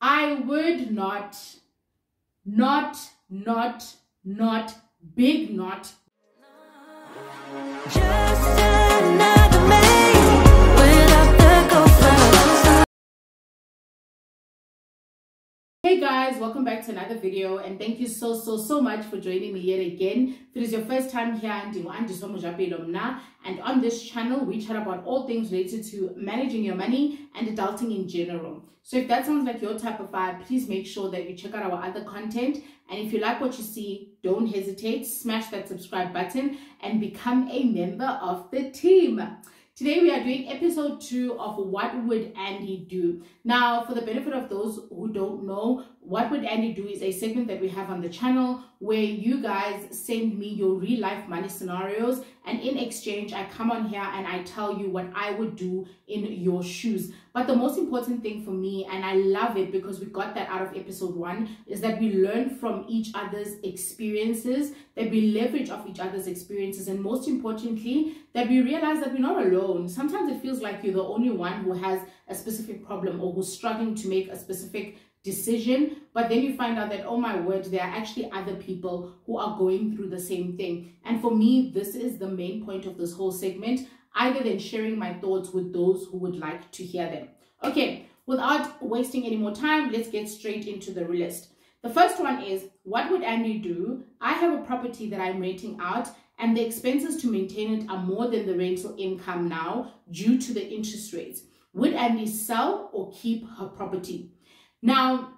I would not, not, not, not, big not. Just another Guys, welcome back to another video and thank you so so so much for joining me yet again. If it is your first time here, and on this channel we chat about all things related to managing your money and adulting in general. So if that sounds like your type of vibe, please make sure that you check out our other content. And if you like what you see, don't hesitate, smash that subscribe button and become a member of the team. Today we are doing episode two of What Would Andi Do? Now, for the benefit of those who don't know, What Would Andi Do is a segment that we have on the channel where you guys send me your real life money scenarios and in exchange I come on here and I tell you what I would do in your shoes. But the most important thing for me, and I love it because we got that out of episode one, is that we learn from each other's experiences, that we leverage off each other's experiences, and most importantly, that we realize that we're not alone. Sometimes it feels like you're the only one who has a specific problem or who's struggling to make a specific decision but then you find out that oh my word there are actually other people who are going through the same thing. And for me this is the main point of this whole segment either than sharing my thoughts with those who would like to hear them. Okay without wasting any more time let's get straight into the list. The first one is what would andi do? I have a property that i'm renting out and the expenses to maintain it are more than the rental income now due to the interest rates. Would andi sell or keep her property now,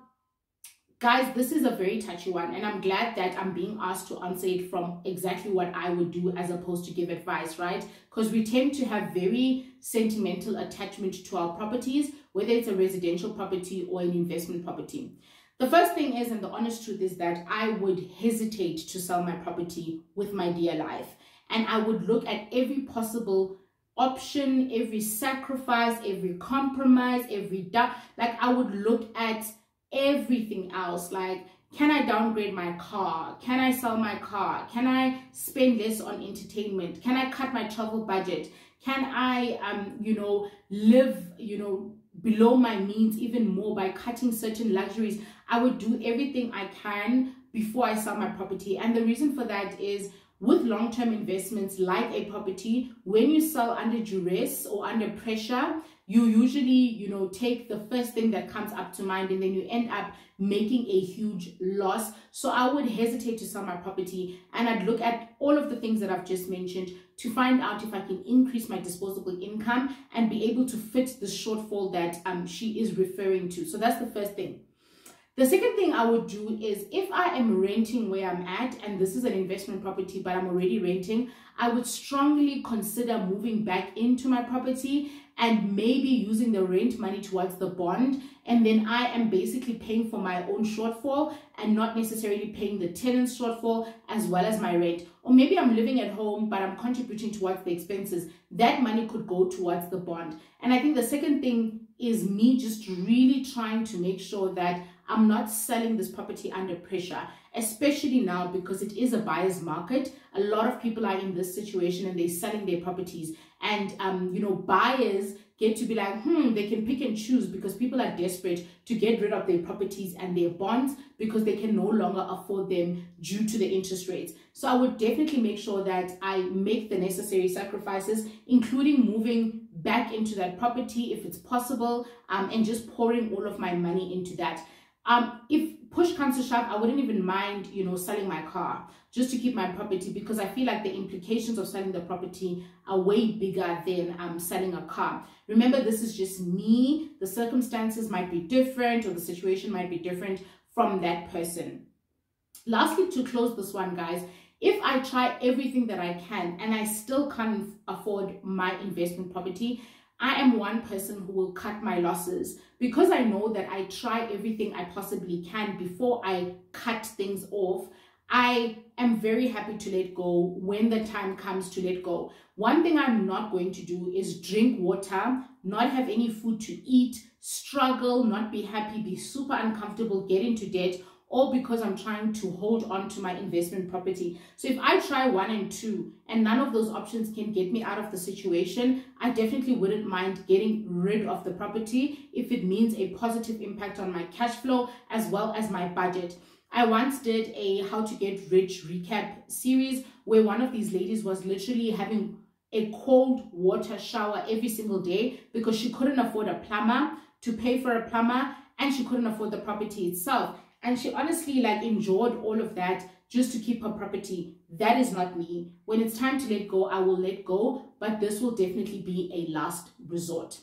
guys, this is a very touchy one, and I'm glad that I'm being asked to answer it from exactly what I would do as opposed to give advice, right? Because we tend to have very sentimental attachment to our properties, whether it's a residential property or an investment property. The first thing is, and the honest truth is that I would hesitate to sell my property with my dear life. And I would look at every possible option, every sacrifice, every compromise, every doubt. Like I would look at everything else. Like, can I downgrade my car? Can I sell my car? Can I spend less on entertainment? Can I cut my travel budget? Can I, um, you know, live, you know, below my means even more by cutting certain luxuries? I would do everything I can before I sell my property. And the reason for that is with long-term investments like a property when you sell under duress or under pressure you usually you know take the first thing that comes up to mind and then you end up making a huge loss. So i would hesitate to sell my property and i'd look at all of the things that i've just mentioned to find out if i can increase my disposable income and be able to fit the shortfall that um she is referring to. So that's the first thing the second thing I would do is if I am renting where I'm at, and this is an investment property, but I'm already renting, I would strongly consider moving back into my property and maybe using the rent money towards the bond. And then I am basically paying for my own shortfall and not necessarily paying the tenant's shortfall as well as my rent. Or maybe I'm living at home, but I'm contributing towards the expenses. That money could go towards the bond. And I think the second thing is me just really trying to make sure that I'm not selling this property under pressure, especially now because it is a buyer's market. A lot of people are in this situation and they're selling their properties. And, um, you know, buyers get to be like, hmm, they can pick and choose because people are desperate to get rid of their properties and their bonds because they can no longer afford them due to the interest rates. So I would definitely make sure that I make the necessary sacrifices, including moving back into that property if it's possible um, and just pouring all of my money into that. Um, if push comes to shove, I wouldn't even mind, you know, selling my car just to keep my property because I feel like the implications of selling the property are way bigger than um, selling a car. Remember, this is just me. The circumstances might be different or the situation might be different from that person. Lastly, to close this one, guys, if I try everything that I can and I still can't afford my investment property, I am one person who will cut my losses because I know that I try everything I possibly can before I cut things off. I am very happy to let go when the time comes to let go. One thing I'm not going to do is drink water, not have any food to eat, struggle, not be happy, be super uncomfortable, get into debt, all because I'm trying to hold on to my investment property. So if I try one and two and none of those options can get me out of the situation, I definitely wouldn't mind getting rid of the property if it means a positive impact on my cash flow as well as my budget. I once did a how to get rich recap series where one of these ladies was literally having a cold water shower every single day because she couldn't afford a plumber to pay for a plumber and she couldn't afford the property itself and she honestly like enjoyed all of that just to keep her property that is not me when it's time to let go i will let go but this will definitely be a last resort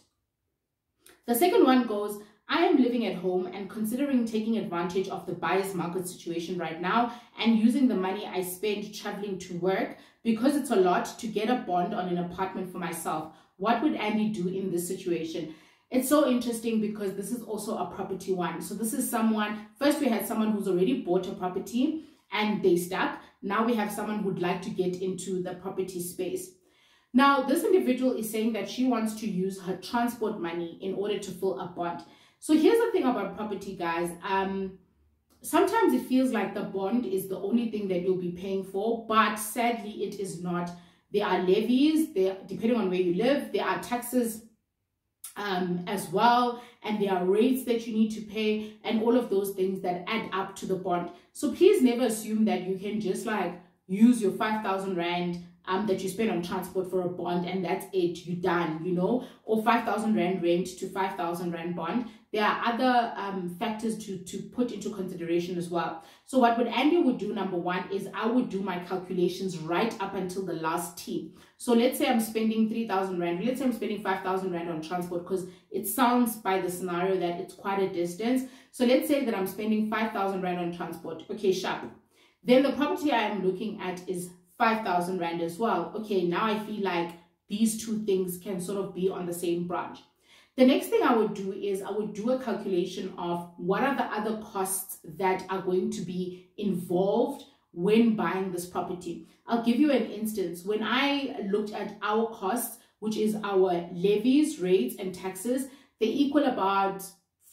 the second one goes I am living at home and considering taking advantage of the buyer's market situation right now and using the money I spend traveling to work because it's a lot to get a bond on an apartment for myself. What would Andi do in this situation? It's so interesting because this is also a property one. So this is someone, first we had someone who's already bought a property and they stuck. Now we have someone who'd like to get into the property space. Now, this individual is saying that she wants to use her transport money in order to fill a bond. So here's the thing about property, guys. Um, sometimes it feels like the bond is the only thing that you'll be paying for, but sadly it is not. There are levies, there depending on where you live, there are taxes um, as well, and there are rates that you need to pay, and all of those things that add up to the bond. So please never assume that you can just like use your 5,000 Rand um, that you spend on transport for a bond and that's it, you're done, you know, or 5,000 Rand rent to 5,000 Rand bond. There are other um, factors to, to put into consideration as well. So what would Andi would do, number one, is I would do my calculations right up until the last T. So let's say I'm spending 3,000 Rand. Let's say I'm spending 5,000 Rand on transport because it sounds by the scenario that it's quite a distance. So let's say that I'm spending 5,000 Rand on transport. Okay, sharp. Then the property I am looking at is 5,000 Rand as well. Okay, now I feel like these two things can sort of be on the same branch. The next thing I would do is I would do a calculation of what are the other costs that are going to be involved when buying this property. I'll give you an instance. When I looked at our costs, which is our levies, rates, and taxes, they equal about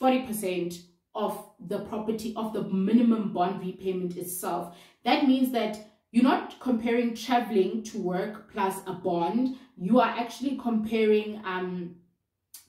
40% of the property, of the minimum bond repayment itself. That means that you're not comparing traveling to work plus a bond. You are actually comparing um,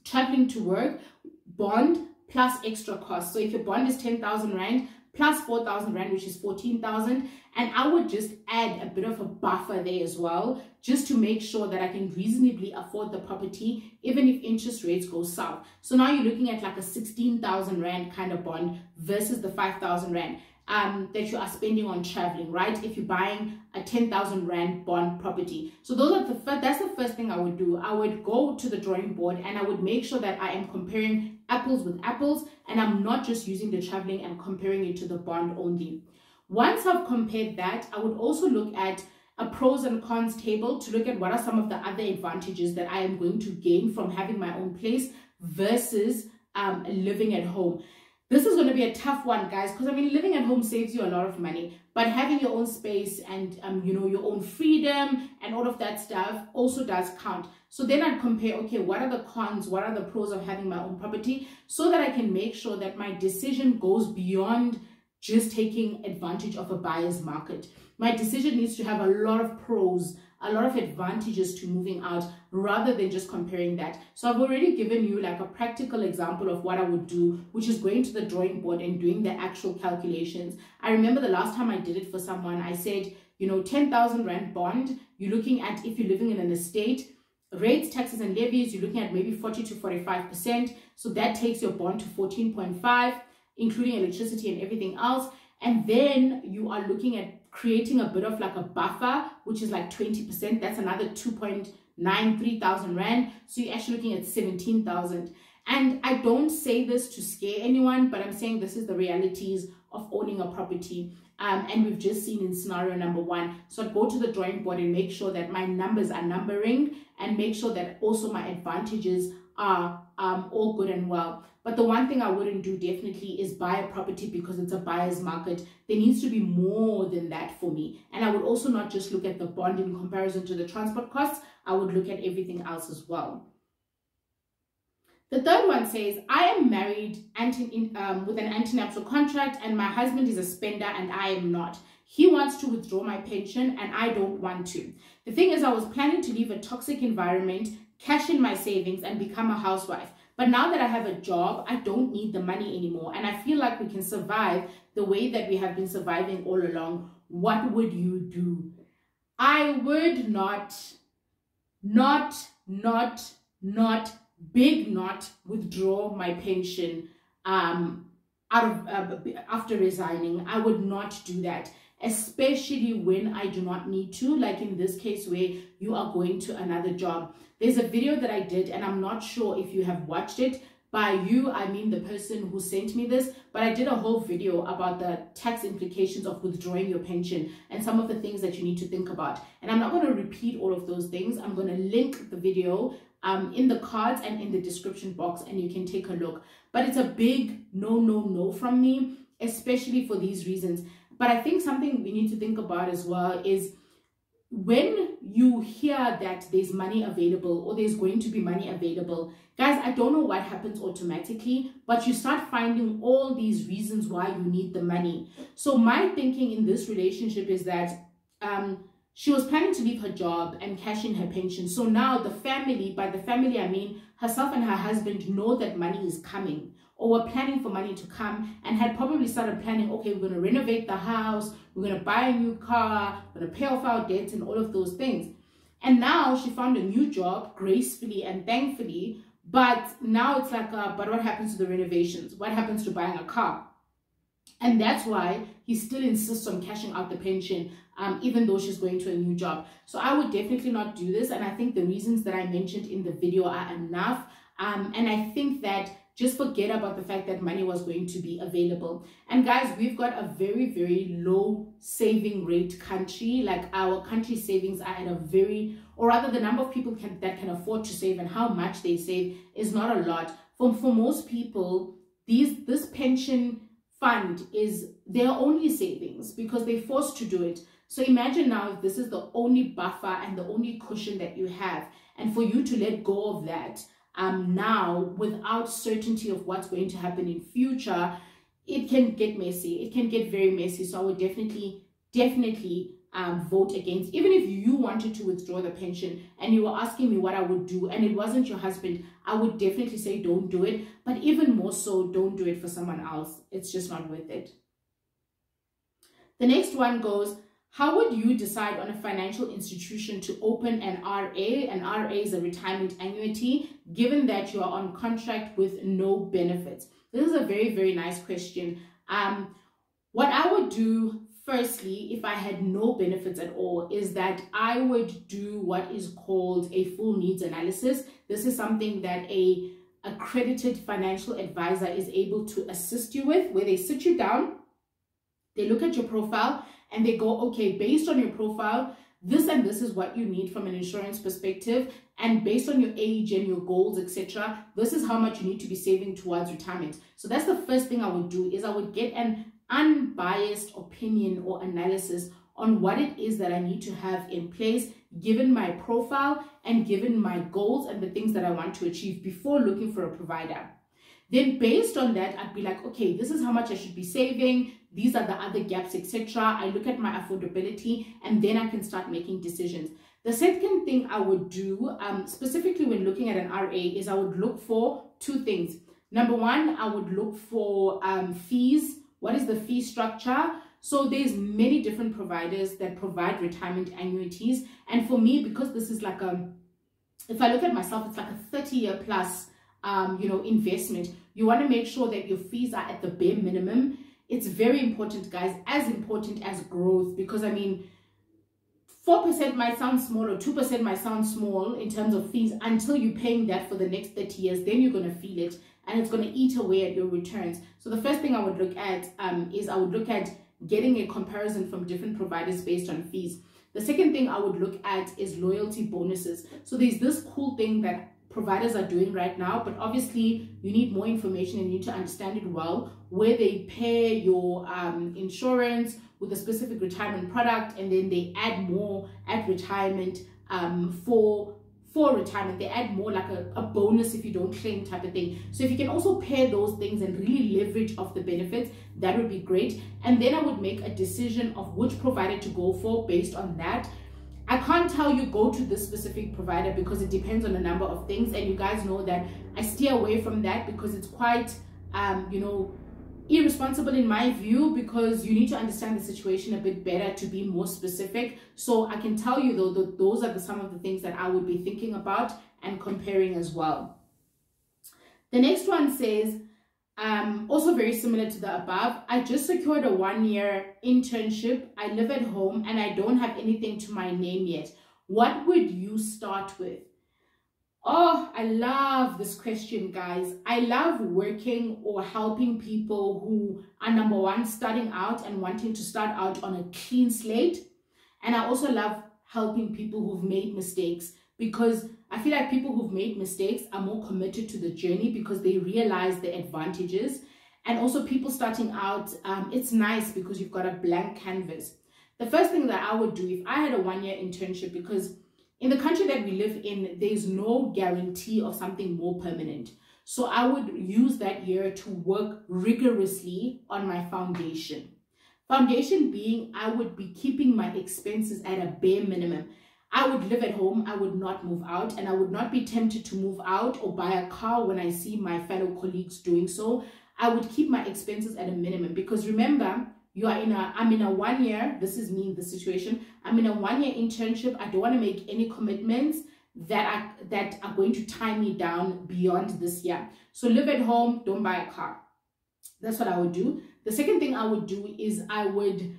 traveling to work, bond plus extra cost. So if your bond is 10,000 Rand plus 4,000 Rand, which is 14,000, and I would just add a bit of a buffer there as well, just to make sure that I can reasonably afford the property, even if interest rates go south. So now you're looking at like a 16,000 Rand kind of bond versus the 5,000 Rand um, that you are spending on traveling, right? If you're buying a 10,000 Rand bond property. So those are the first, that's the first thing I would do. I would go to the drawing board and I would make sure that I am comparing apples with apples and I'm not just using the traveling and comparing it to the bond only. Once I've compared that, I would also look at a pros and cons table to look at what are some of the other advantages that I am going to gain from having my own place versus um, living at home. This is going to be a tough one, guys, because I mean, living at home saves you a lot of money, but having your own space and, um, you know, your own freedom and all of that stuff also does count. So then I'd compare, okay, what are the cons? What are the pros of having my own property so that I can make sure that my decision goes beyond just taking advantage of a buyer's market. My decision needs to have a lot of pros a lot of advantages to moving out rather than just comparing that. So I've already given you like a practical example of what I would do, which is going to the drawing board and doing the actual calculations. I remember the last time I did it for someone, I said, you know, 10,000 Rand bond, you're looking at if you're living in an estate, rates, taxes, and levies, you're looking at maybe 40 to 45%. So that takes your bond to 14.5, including electricity and everything else. And then you are looking at creating a bit of like a buffer, which is like 20%. That's another 2.93 thousand Rand. So you're actually looking at 17,000. And I don't say this to scare anyone, but I'm saying this is the realities of owning a property. Um, and we've just seen in scenario number one. So I'd go to the drawing board and make sure that my numbers are numbering and make sure that also my advantages are um, all good and well. But the one thing I wouldn't do definitely is buy a property because it's a buyer's market. There needs to be more than that for me. And I would also not just look at the bond in comparison to the transport costs. I would look at everything else as well. The third one says, I am married Andi, um, with an antenuptial contract and my husband is a spender and I am not. He wants to withdraw my pension and I don't want to. The thing is, I was planning to leave a toxic environment, cash in my savings, and become a housewife. But now that I have a job, I don't need the money anymore. And I feel like we can survive the way that we have been surviving all along. What would you do? I would not, not, not, not, big not withdraw my pension um, out of uh, after resigning. I would not do that especially when I do not need to, like in this case where you are going to another job. There's a video that I did, and I'm not sure if you have watched it. By you, I mean the person who sent me this, but I did a whole video about the tax implications of withdrawing your pension and some of the things that you need to think about. And I'm not going to repeat all of those things. I'm going to link the video um, in the cards and in the description box, and you can take a look. But it's a big no, no, no from me, especially for these reasons. But I think something we need to think about as well is when you hear that there's money available or there's going to be money available, guys, I don't know what happens automatically, but you start finding all these reasons why you need the money. So my thinking in this relationship is that um, she was planning to leave her job and cash in her pension. So now the family, by the family I mean herself and her husband, know that money is coming or were planning for money to come and had probably started planning, okay, we're going to renovate the house, we're going to buy a new car, we're going to pay off our debts and all of those things. And now she found a new job gracefully and thankfully, but now it's like, uh, but what happens to the renovations? What happens to buying a car? And that's why he still insists on cashing out the pension, um, even though she's going to a new job. So I would definitely not do this. And I think the reasons that I mentioned in the video are enough. Um, and I think that just forget about the fact that money was going to be available. And guys, we've got a very, very low saving rate country. Like our country savings are at a very, or rather the number of people can, that can afford to save and how much they save is not a lot. For, for most people, these this pension fund is their only savings because they're forced to do it. So imagine now if this is the only buffer and the only cushion that you have. And for you to let go of that, um, now without certainty of what's going to happen in future, it can get messy. It can get very messy. So I would definitely, definitely um, vote against. Even if you wanted to withdraw the pension and you were asking me what I would do and it wasn't your husband, I would definitely say don't do it. But even more so, don't do it for someone else. It's just not worth it. The next one goes, how would you decide on a financial institution to open an RA? An RA is a retirement annuity, given that you are on contract with no benefits. This is a very, very nice question. Um, what I would do firstly, if I had no benefits at all, is that I would do what is called a full needs analysis. This is something that a accredited financial advisor is able to assist you with, where they sit you down, they look at your profile, and they go, okay, based on your profile, this and this is what you need from an insurance perspective and based on your age and your goals etc this is how much you need to be saving towards retirement. So that's the first thing i would do is i would get an unbiased opinion or analysis on what it is that i need to have in place given my profile and given my goals and the things that i want to achieve before looking for a provider. Then based on that i'd be like okay this is how much i should be saving these are the other gaps etc i look at my affordability and then i can start making decisions. The second thing i would do um, specifically when looking at an ra is i would look for two things. Number one i would look for um, fees. What is the fee structure? So there's many different providers that provide retirement annuities. And for me because this is like a if i look at myself it's like a 30 year plus um, you know investment. You want to make sure that your fees are at the bare minimum it's very important, guys, as important as growth because I mean, 4% might sound small or 2% might sound small in terms of fees until you're paying that for the next 30 years. Then you're going to feel it and it's going to eat away at your returns. So the first thing I would look at um, is I would look at getting a comparison from different providers based on fees. The second thing I would look at is loyalty bonuses. So there's this cool thing that providers are doing right now, but obviously you need more information and you need to understand it well, where they pair your um, insurance with a specific retirement product and then they add more at retirement um, for for retirement. They add more like a, a bonus if you don't claim type of thing. So if you can also pair those things and really leverage off the benefits, that would be great. And then I would make a decision of which provider to go for based on that. I can't tell you go to this specific provider because it depends on a number of things. And you guys know that I steer away from that because it's quite, um, you know, irresponsible in my view because you need to understand the situation a bit better to be more specific. So i can tell you though that those are the, some of the things that i would be thinking about and comparing as well. The next one says um, also very similar to the above i just secured a one year internship. I live at home and i don't have anything to my name yet. What would you start with Oh, I love this question, guys. I love working or helping people who are number one, starting out and wanting to start out on a clean slate. And I also love helping people who've made mistakes because I feel like people who've made mistakes are more committed to the journey because they realize the advantages. And also people starting out, um, it's nice because you've got a blank canvas. The first thing that I would do if I had a one year internship because in the country that we live in, there's no guarantee of something more permanent. So I would use that year to work rigorously on my foundation. Foundation being, I would be keeping my expenses at a bare minimum. I would live at home, I would not move out, and I would not be tempted to move out or buy a car when I see my fellow colleagues doing so. I would keep my expenses at a minimum because remember, you are in a i'm in a one year this is me the situation. I'm in a one year internship. I don't want to make any commitments that are that are going to tie me down beyond this year. So live at home don't buy a car. That's what i would do. The second thing i would do is i would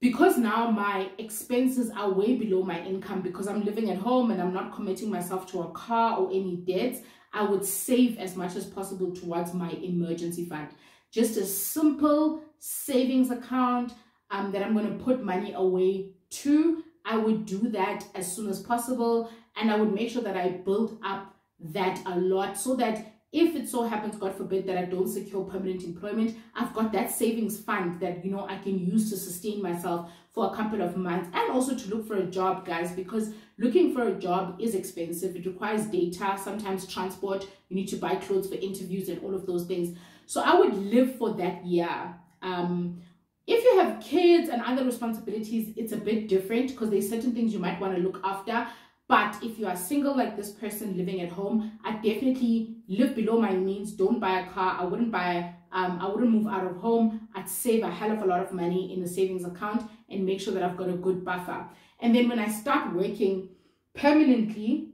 because now my expenses are way below my income because i'm living at home and i'm not committing myself to a car or any debts i would save as much as possible towards my emergency fund. Just a simple savings account um, that I'm going to put money away to. I would do that as soon as possible and I would make sure that I build up that a lot so that if it so happens, God forbid, that I don't secure permanent employment, I've got that savings fund that, you know, I can use to sustain myself for a couple of months and also to look for a job, guys, because looking for a job is expensive. It requires data, sometimes transport. You need to buy clothes for interviews and all of those things. So I would live for that year. Um, if you have kids and other responsibilities, it's a bit different because there's certain things you might want to look after. But if you are single like this person living at home, I definitely live below my means. Don't buy a car. I wouldn't buy, um, I wouldn't move out of home. I'd save a hell of a lot of money in the savings account and make sure that I've got a good buffer. And then when I start working permanently,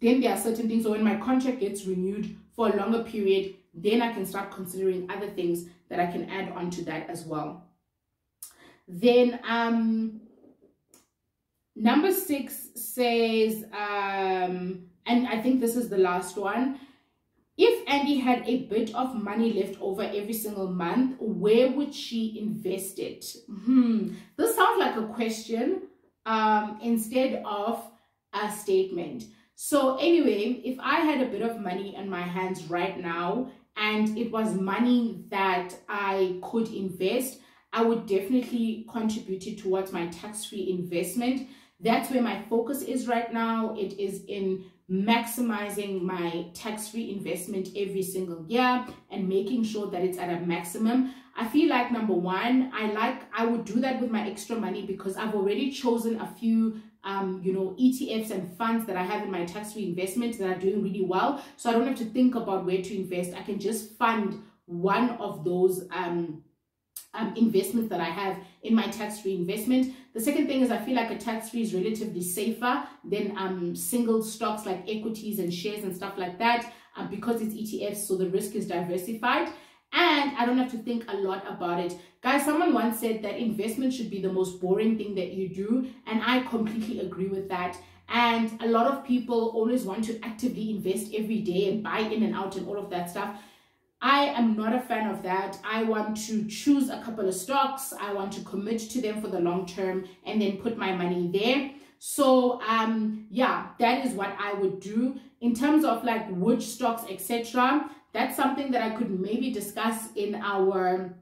then there are certain things, or when my contract gets renewed for a longer period, then I can start considering other things that I can add on to that as well. Then um, number six says, um, and I think this is the last one. If Andi had a bit of money left over every single month, where would she invest it? Hmm. This sounds like a question um, instead of a statement. So anyway, if I had a bit of money in my hands right now and it was money that I could invest, I would definitely contribute it towards my tax-free investment. That's where my focus is right now. It is in maximizing my tax-free investment every single year and making sure that it's at a maximum. I feel like number one, I like I would do that with my extra money because I've already chosen a few um, you know, ETFs and funds that I have in my tax-free investment that are doing really well. So I don't have to think about where to invest. I can just fund one of those um, um, investments that I have in my tax-free investment. The second thing is I feel like a tax-free is relatively safer than um, single stocks like equities and shares and stuff like that uh, because it's ETFs, so the risk is diversified and I don't have to think a lot about it. Guys, someone once said that investment should be the most boring thing that you do, and I completely agree with that. And a lot of people always want to actively invest every day and buy in and out and all of that stuff. I am not a fan of that. I want to choose a couple of stocks. I want to commit to them for the long term and then put my money there. So um yeah, that is what I would do in terms of like which stocks, etc that's something that I could maybe discuss in our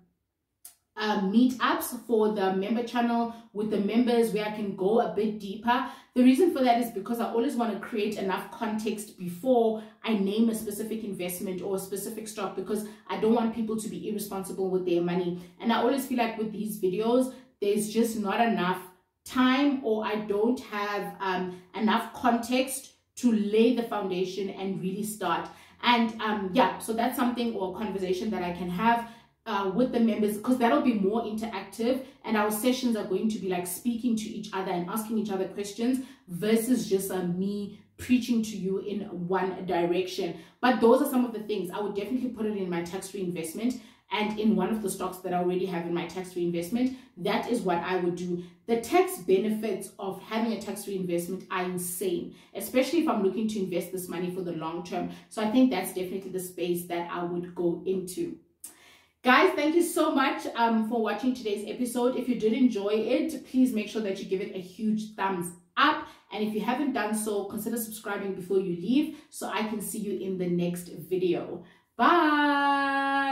uh, meetups for the member channel with the members where I can go a bit deeper. The reason for that is because I always want to create enough context before I name a specific investment or a specific stock because I don't want people to be irresponsible with their money. And I always feel like with these videos, there's just not enough time or I don't have um, enough context to lay the foundation and really start. And um, yeah, so that's something or conversation that I can have uh, with the members because that'll be more interactive and our sessions are going to be like speaking to each other and asking each other questions versus just uh, me preaching to you in one direction. But those are some of the things I would definitely put it in my tax-free investment and in one of the stocks that I already have in my tax-free investment, that is what I would do. The tax benefits of having a tax-free investment are insane, especially if I'm looking to invest this money for the long term. So I think that's definitely the space that I would go into. Guys, thank you so much um, for watching today's episode. If you did enjoy it, please make sure that you give it a huge thumbs up. And if you haven't done so, consider subscribing before you leave so I can see you in the next video. Bye.